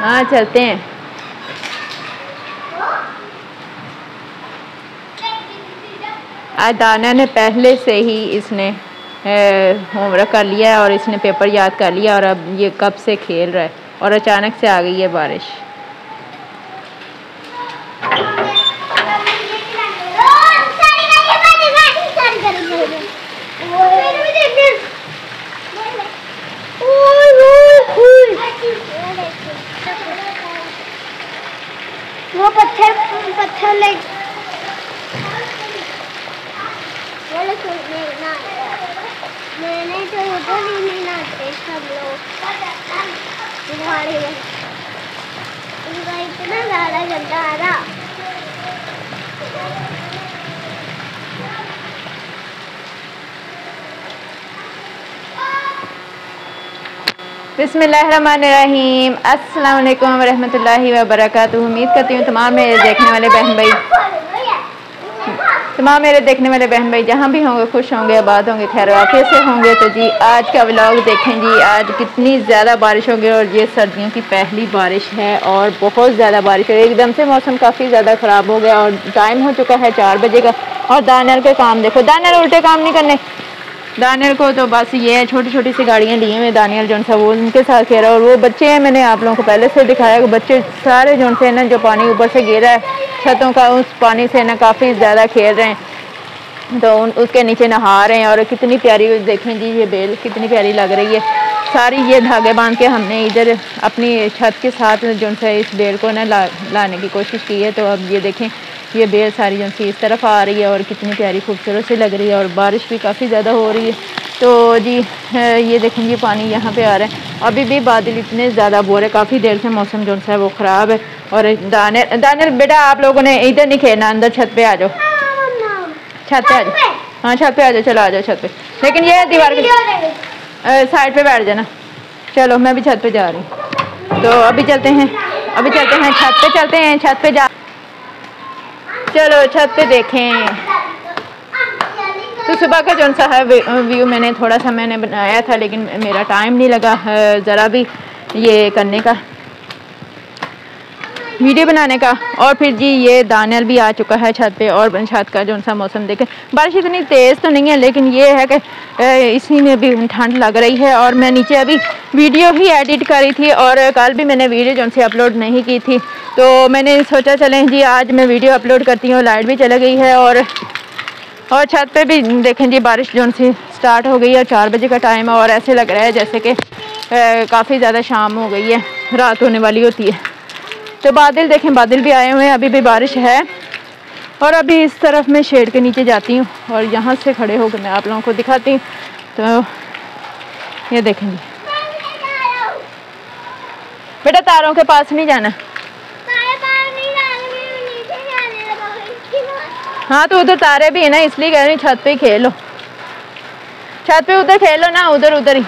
हाँ चलते हैं। दाना ने पहले से ही इसने होमवर्क कर लिया और इसने पेपर याद कर लिया और अब ये कब से खेल रहा है और अचानक से आ गई है बारिश। मैंने तो उधर ही नहीं नाचते सब लोग में इतना ज़्यादा गंदा आ रहा वरहमतुल्लाहि वबरकातुहू। उम्मीद करती हूँ तमाम मेरे देखने वाले बहन भाई तमाम मेरे देखने वाले बहन भाई जहाँ भी होंगे, खुश होंगे, आबाद होंगे, खैर वाक़े से होंगे तो जी आज का व्लॉग देखें जी, आज कितनी ज़्यादा बारिश होगी और ये सर्दियों की पहली बारिश है और बहुत ज़्यादा बारिश है एकदम से मौसम काफ़ी ज़्यादा ख़राब हो गया और टाइम हो चुका है चार बजे का और दानर के काम देखो, दानर उल्टे काम नहीं करने दानियल को तो बस ये है छोटी छोटी सी गाड़ियाँ लिए हुए दानियल जो सा वो उनके साथ खेल रहा है और वो बच्चे हैं मैंने आप लोगों को पहले से दिखाया कि बच्चे सारे जो से ना जो पानी ऊपर से गिर रहा है छतों का उस पानी से ना काफ़ी ज़्यादा खेल रहे हैं। तो उन उसके नीचे नहा रहे हैं और कितनी प्यारी देखें जी ये बेल कितनी प्यारी लग रही है। सारी ये धागे बाँध के हमने इधर अपनी छत के साथ जो इस बेल को ना ला, लाने की कोशिश की है तो अब ये देखें ये बेल सारी जो इस तरफ़ आ रही है और कितनी प्यारी खूबसूरत सी लग रही है और बारिश भी काफ़ी ज़्यादा हो रही है। तो जी ये देखें ये पानी यहाँ पे आ रहा है। अभी भी बादल इतने ज़्यादा बोर है काफ़ी देर से मौसम जो है वो ख़राब है। और दाने दाने बेटा, आप लोगों ने इधर नहीं खेलना, अंदर छत पे आ जाओ। छत पे आ जाओ। हाँ छत पे आ जाओ, चलो आ जाओ छत पे। लेकिन ये दीवार साइड पे बैठ जाना। चलो, मैं भी छत पे जा रही हूँ। तो अभी चलते हैं, अभी चलते हैं, छत पे चलते हैं, छत पे जा चलो, छत पे देखें। तो सुबह का जो सा है व्यू मैंने थोड़ा सा मैंने बनाया था, लेकिन मेरा टाइम नहीं लगा ज़रा भी ये करने का। वीडियो बनाने का। और फिर जी ये दानियल भी आ चुका है छत पे और छत का जो सा मौसम देखें। बारिश इतनी तेज़ तो नहीं है, लेकिन ये है कि इसी में भी ठंड लग रही है और मैं नीचे अभी वीडियो ही एडिट करी थी और कल भी मैंने वीडियो जो अपलोड नहीं की थी। तो मैंने सोचा चलें जी, आज मैं वीडियो अपलोड करती हूँ, लाइट भी चले गई है और और छत पे भी देखें जी, बारिश जो सी स्टार्ट हो गई है चार बजे का टाइम है और ऐसे लग रहा है जैसे कि काफ़ी ज़्यादा शाम हो गई है, रात होने वाली होती है। तो बादल देखें, बादल भी आए हुए हैं, अभी भी बारिश है। और अभी इस तरफ़ मैं शेड के नीचे जाती हूँ और यहाँ से खड़े होकर मैं आप लोगों को दिखाती हूँ। तो ये देखेंगे बेटा, तारों के पास नहीं जाना। हाँ तो उधर तारे भी है ना, इसलिए कह रही छत पे ही खेलो। छत पे उधर खेलो ना उधर उधर ही।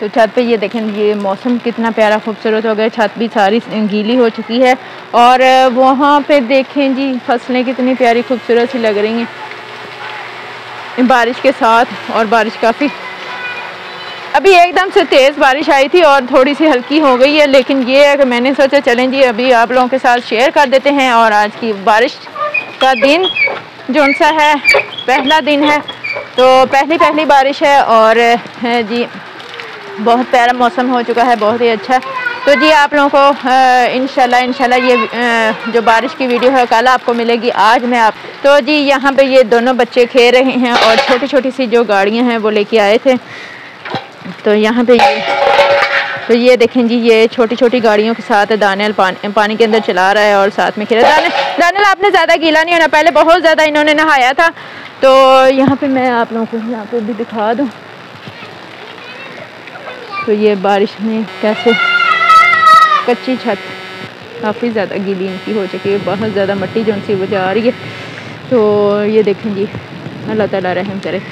तो छत पे ये देखें, ये मौसम कितना प्यारा, खूबसूरत हो गया। छत भी सारी गीली हो चुकी है और वहाँ पे देखें जी, फ़सलें कितनी प्यारी, खूबसूरत सी लग रही हैं। बारिश के साथ और बारिश काफ़ी। अभी एकदम से तेज़ बारिश आई थी और थोड़ी सी हल्की हो गई है, लेकिन ये है कि मैंने सोचा, चलें जी, अभी आप लोगों के साथ शेयर कर देते हैं और आज की बारिश का दिन जो है, पहला दिन है। तो पहली पहली बारिश है और जी बहुत प्यारा मौसम हो चुका है, बहुत ही अच्छा। तो जी, आप लोगों को इन इनशाला इनशाला ये जो बारिश की वीडियो है, कल आपको मिलेगी, आज मैं आप तो जी, यहाँ पे ये दोनों बच्चे खेल रहे हैं और छोटी छोटी सी जो गाड़ियाँ हैं, वो लेके आए थे। तो यहाँ पे ये तो ये देखें जी, ये छोटी छोटी गाड़ियों के साथ दानियल पानी पानी के अंदर चला रहा है और साथ में खेल। है दानियल, आपने ज़्यादा गीला नहीं होना, पहले बहुत ज़्यादा इन्होंने नहाया था। तो यहाँ पे मैं आप लोगों को, यहाँ पे भी दिखा दूँ। तो ये बारिश में कैसे कच्ची छत काफ़ी ज़्यादा गीली इनकी हो चुकी है, बहुत ज़्यादा मट्टी जो उनसी वजह आ रही है। तो ये देखें जी, अल्लाह ताला रहम करे।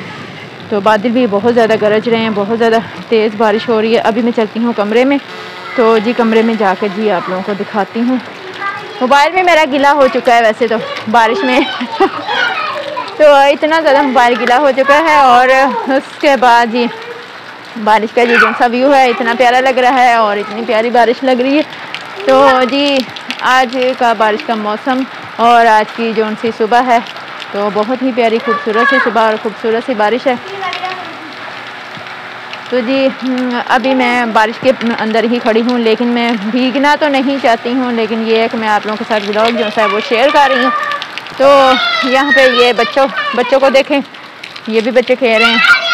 तो बादल भी बहुत ज़्यादा गरज रहे हैं, बहुत ज़्यादा तेज़ बारिश हो रही है। अभी मैं चलती हूँ कमरे में। तो जी, कमरे में जाकर जी आप लोगों को दिखाती हूँ। मोबाइल में मेरा गिला हो चुका है वैसे तो बारिश में। तो इतना ज़्यादा मोबाइल गिला हो चुका है और उसके बाद जी बारिश का जो सा व्यू है इतना प्यारा लग रहा है और इतनी प्यारी बारिश लग रही है। तो जी आज का बारिश का मौसम और आज की जो सी सुबह है तो बहुत ही प्यारी खूबसूरत सी सुबह और खूबसूरत सी बारिश है। तो जी हम्म, अभी मैं बारिश के अंदर ही खड़ी हूँ लेकिन मैं भीगना तो नहीं चाहती हूँ लेकिन ये है कि मैं आप लोगों के साथ ब्लॉग जो है वो शेयर कर रही हूँ। तो यहाँ पे ये बच्चों बच्चों को देखें ये भी बच्चे खेल रहे हैं